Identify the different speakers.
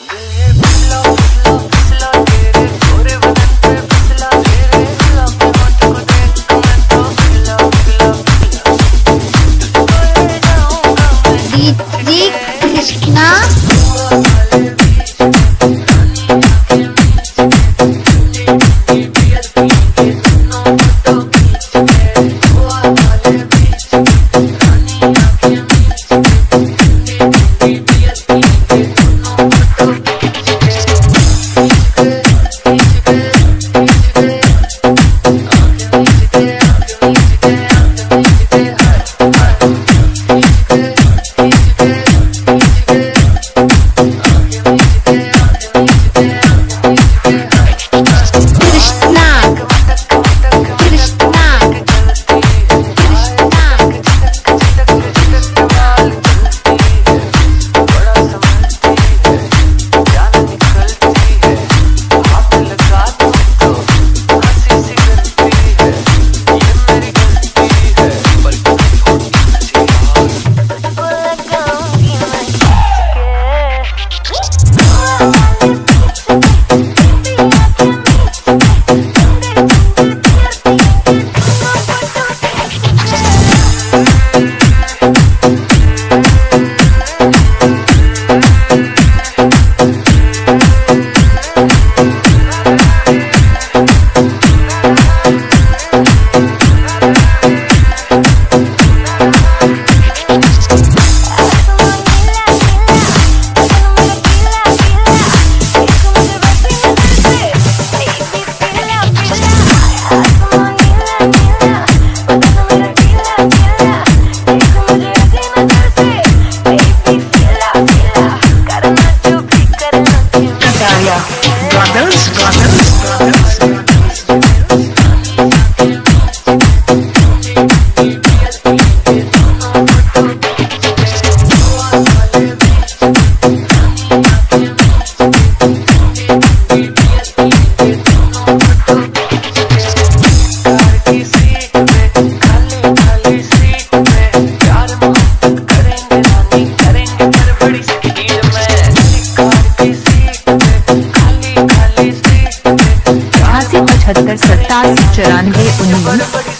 Speaker 1: Yeah. Dança, सत्तासी चौरानवे उन्नीस